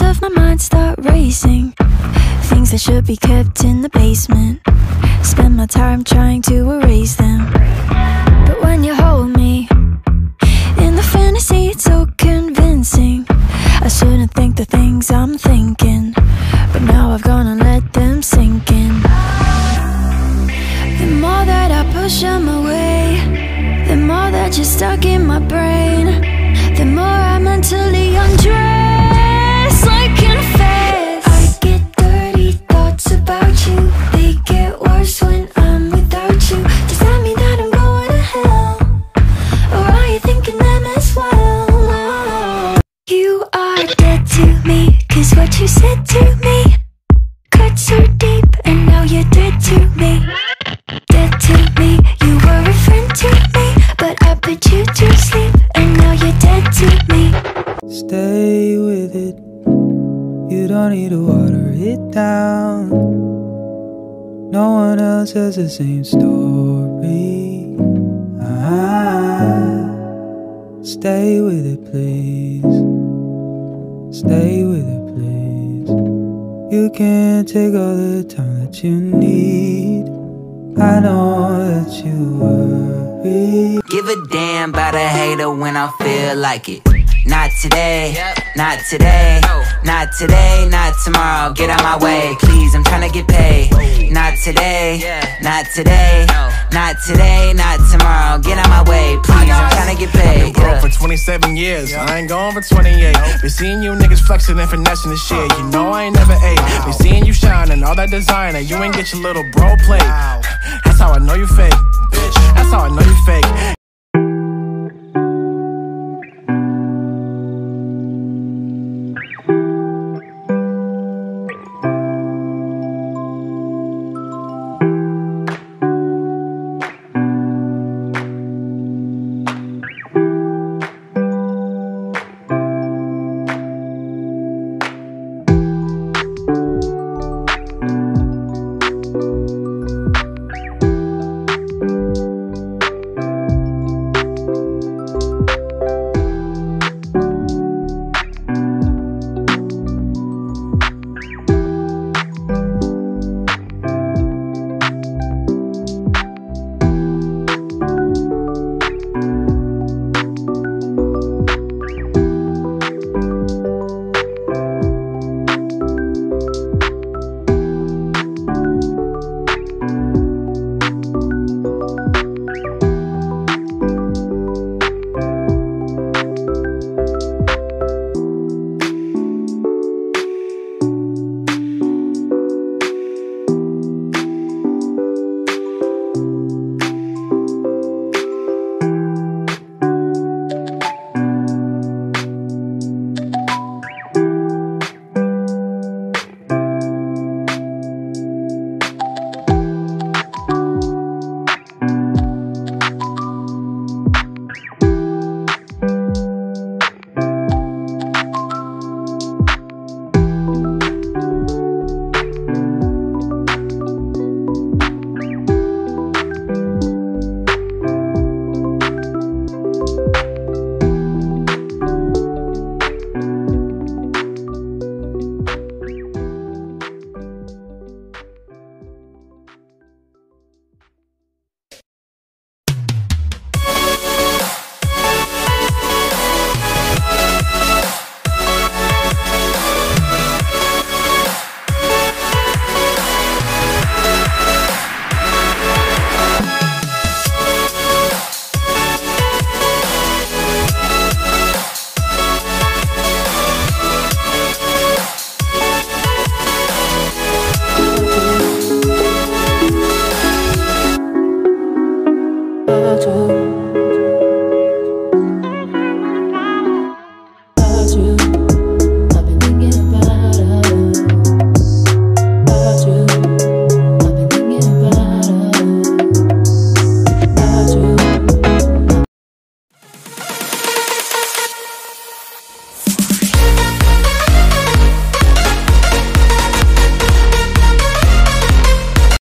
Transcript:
of my mind start racing. Things that should be kept in the basement. Spend my time trying to erase them. But when you hold me, in the fantasy, it's so convincing. I shouldn't think the things I'm thinking, but now I've gone and let them sink in. The more that I push them away, the more that you're stuck in my brain. The more I'm mentally undress, down. No one else has the same story. Ah, stay with it, please. Stay with it, please. You can take all the time that you need. I know that you worry. Give a damn about a hater when I feel like it. Not today, not today, not today, not tomorrow. Get out my way, please. I'm tryna get paid. Not today, not today, not today, not tomorrow. Get out my way, please. I'm tryna get paid. Broke for 27 years, I ain't going for 28. Been seeing you niggas flexing and finessing the shit. You know I ain't never ate. Been seeing you shining, all that designer. You ain't get your little bro plate. That's how I know you fake. That's how I know you fake.